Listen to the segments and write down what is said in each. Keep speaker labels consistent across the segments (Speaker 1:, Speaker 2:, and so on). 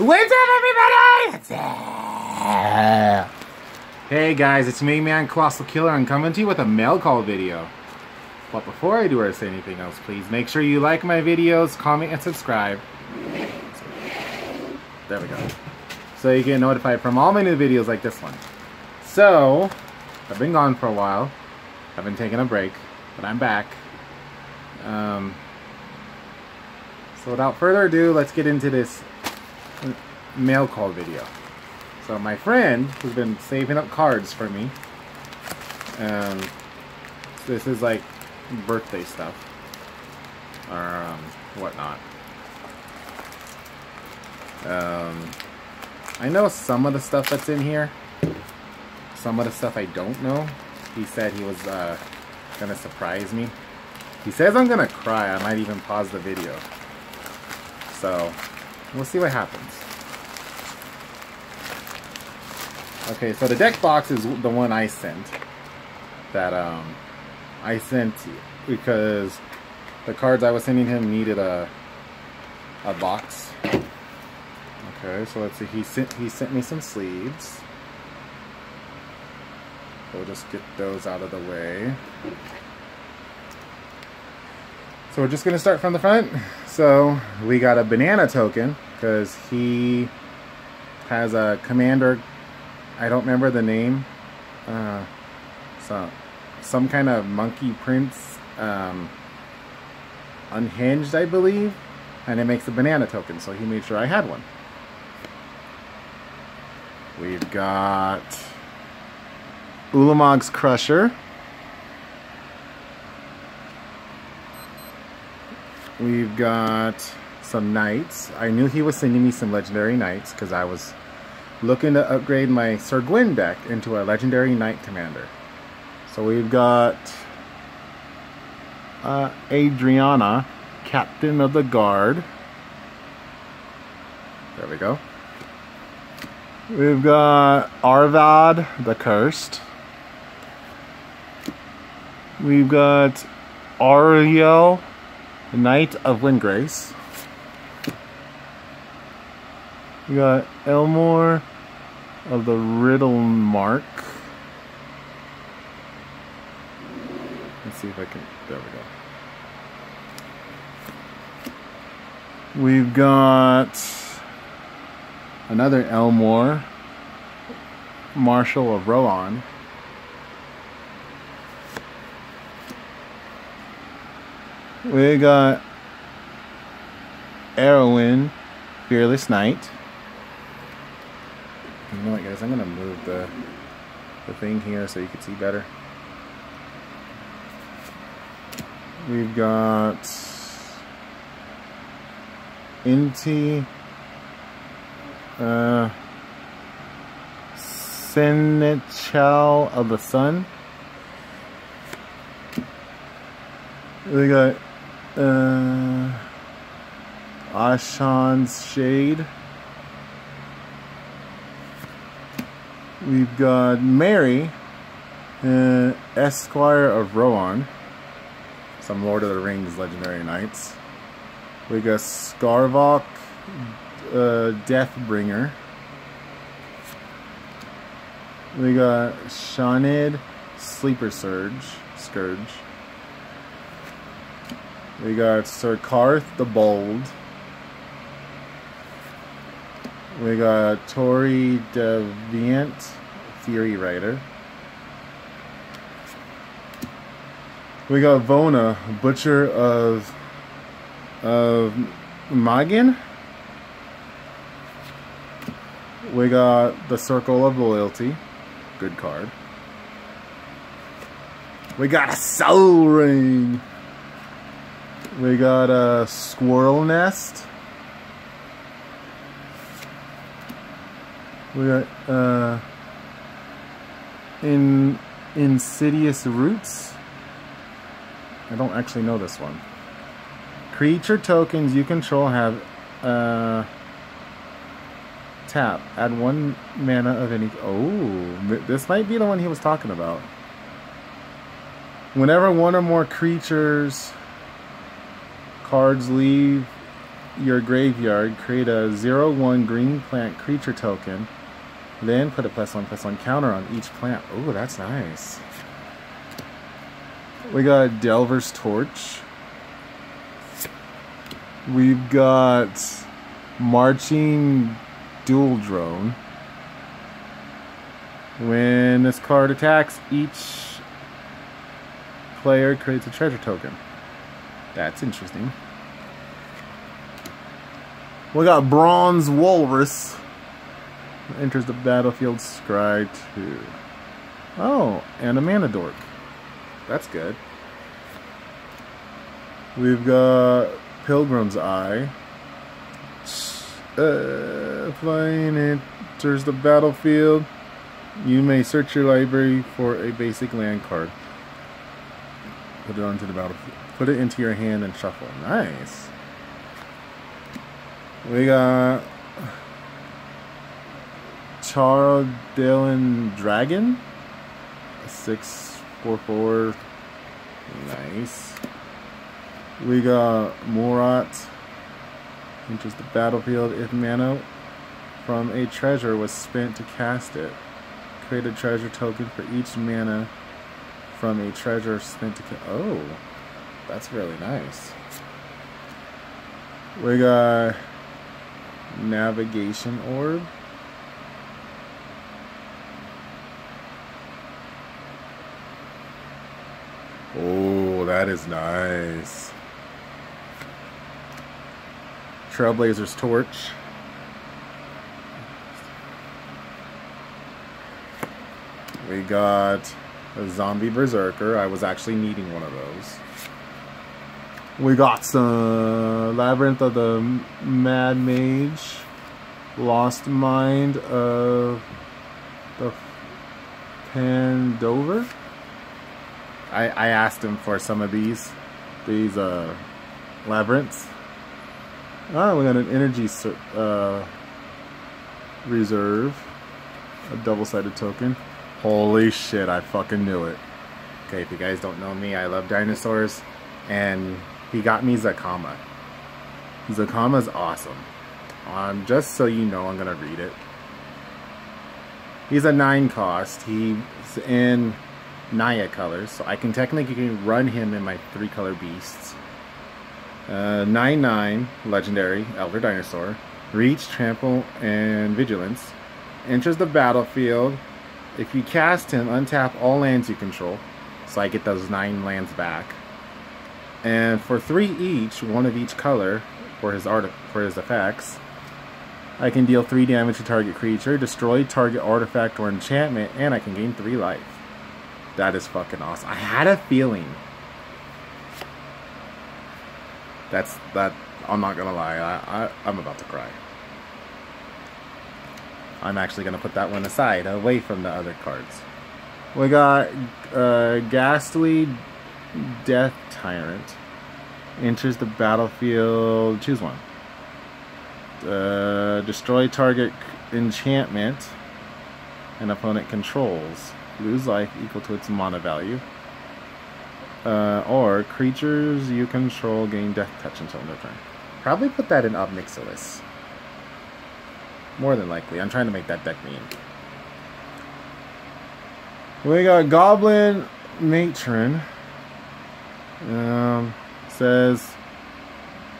Speaker 1: What's up, everybody? Hey guys, it's me, Man Colossal Killer. I'm coming to you with a mail call video. But before I do or say anything else, please make sure you like my videos, comment, and subscribe. There we go. So you get notified from all my new videos like this one. So, I've been gone for a while. I've been taking a break, but I'm back. Um, so without further ado, let's get into this mail call video. So my friend who's been saving up cards for me. Um, this is like birthday stuff or um, whatnot. Um, I know some of the stuff that's in here. Some of the stuff I don't know. He said he was uh, gonna surprise me. He says I'm gonna cry. I might even pause the video. So we'll see what happens. Okay, so the deck box is the one I sent. That um, I sent because the cards I was sending him needed a a box. Okay, so let's see. He sent he sent me some sleeves. We'll just get those out of the way. So we're just gonna start from the front. So we got a banana token because he has a commander. I don't remember the name. Uh, so some kind of monkey prince, um, unhinged, I believe, and it makes a banana token. So he made sure I had one. We've got Ulamog's Crusher. We've got some knights. I knew he was sending me some legendary knights because I was looking to upgrade my Syr Gwyn deck into a legendary knight commander. So we've got uh, Adriana, Captain of the Guard. There we go. We've got Arvad the Cursed. We've got Aryel Knight of Windgrace. We got Éomer of the Riddermark. Let's see if I can. There we go. We've got another Éomer, Marshal of Rohan. We got Éowyn, Fearless Knight. You know what, guys? I'm gonna move the the thing here so you can see better. We've got Inti, uh, Seneschal of the Sun. We got uh, Ashan's Shade. We've got Merry, uh, Esquire of Rohan. Some Lord of the Rings legendary knights. We got Scarvok, uh, Deathbringer. We got Shanid, Sleeper Surge, Scourge. We got Sir Karth the Bold. We got Tori Deviant, Fury writer. We got Vona, Butcher of of Magan. We got the Circle of Loyalty, good card. We got a Sol Ring. We got a Squirrel Nest. We got uh, in Insidious Roots. I don't actually know this one. Creature tokens you control have uh, tap. Add one mana of any. Oh, this might be the one he was talking about. Whenever one or more creatures cards leave your graveyard, create a 0-1 green plant creature token, then put a plus one plus one counter on each plant. Oh, that's nice. We got Delver's Torch. We've got Marching Duodrone. When this card attacks, each player creates a treasure token. That's interesting. We got Bronze Walrus. Enters the battlefield scry 2. Oh, and a mana dork. That's good. We've got Pilgrim's Eye. Uh, flying enters the battlefield. You may search your library for a basic land card. Put it onto the battlefield. Put it into your hand and shuffle. Nice. We got Charles Dylan Dragon. Six four four. Nice. We got Marut. Enters the battlefield if mana from a treasure was spent to cast it. Create a treasure token for each mana from a treasure spent to cast. Oh, that's really nice. We got navigation orb. Oh, that is nice. Trailblazer's Torch. We got a Zombie Berserker. I was actually needing one of those. We got some Labyrinth of the Mad Mage. Lost Mine of the Phandelver. I, I asked him for some of these, these uh, labyrinths. Oh, we got an energy uh, reserve, a double-sided token. Holy shit, I fucking knew it. Okay, if you guys don't know me, I love dinosaurs, and he got me Zacama. Zacama's awesome. Um, just so you know, I'm gonna read it. He's a 9 cost. He's in Naya colors, so I can technically run him in my three color beasts. 9-9, uh, legendary, Elder Dinosaur. Reach, Trample, and Vigilance. Enters the battlefield. If you cast him, untap all lands you control. So I get those 9 lands back. And for 3 each, one of each color, for his art for his effects, I can deal 3 damage to target creature, destroy target artifact or enchantment, and I can gain 3 life. That is fucking awesome. I had a feeling. That's that. I'm not gonna lie. I, I I'm about to cry. I'm actually gonna put that one aside, away from the other cards. We got uh, Ghastly Death Tyrant. Enters the battlefield. Choose one. Uh, destroy target enchantment an opponent controls lose life equal to its mana value. Uh, or creatures you control gain death touch until their turn. Probably put that in Ob Nixilis. More than likely. I'm trying to make that deck mean. We got Goblin Matron. Um, says,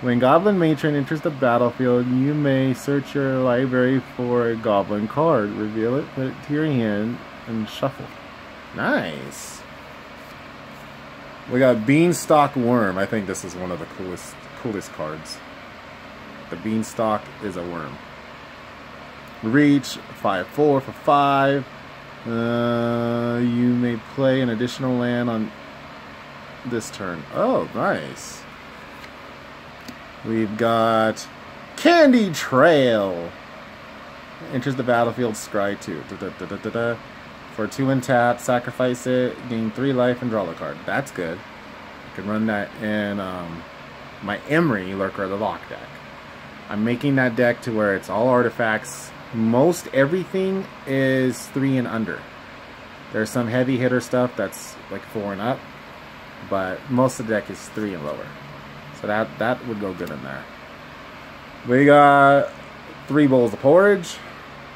Speaker 1: when Goblin Matron enters the battlefield, you may search your library for a Goblin card. Reveal it, put it to your hand, and shuffle. Nice. We got Beanstalk Wurm. I think this is one of the coolest coolest cards. The Beanstalk is a worm. Reach 5-4 for 5. Uh, you may play an additional land on this turn. Oh, nice. We've got Candy Trail. Enters the battlefield, scry 2. Da, da, da, for two and tap, sacrifice it, gain three life, and draw a card. That's good. I can run that in um, my Emry Lurker the Loch deck. I'm making that deck to where it's all artifacts. Most everything is three and under. There's some heavy hitter stuff that's like four and up, but most of the deck is three and lower. So that that would go good in there. We got three bowls of porridge.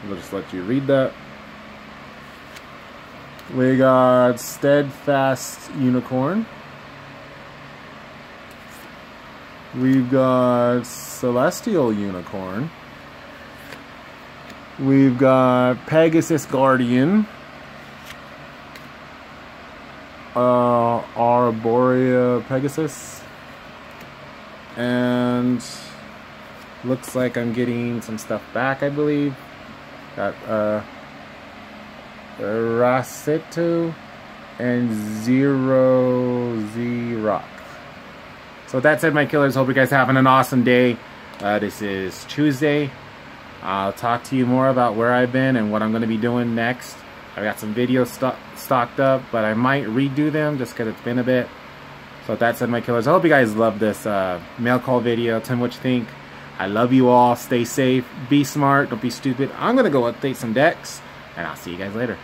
Speaker 1: I'll just let you read that. We got Steadfast Unicorn. We've got Celestial Unicorn. We've got Pegasus Guardian. Uh, Arborea Pegasus. And looks like I'm getting some stuff back, I believe. Got uh, Raceto and Zero Z Rock. So with that said, my killers, hope you guys having an awesome day. Uh, this is Tuesday. I'll talk to you more about where I've been and what I'm going to be doing next. I got some videos st stocked up, but I might redo them just because it's been a bit. So with that said, my killers, I hope you guys love this uh, mail call video. Tell me what you think. I love you all. Stay safe. Be smart. Don't be stupid. I'm going to go update some decks, and I'll see you guys later.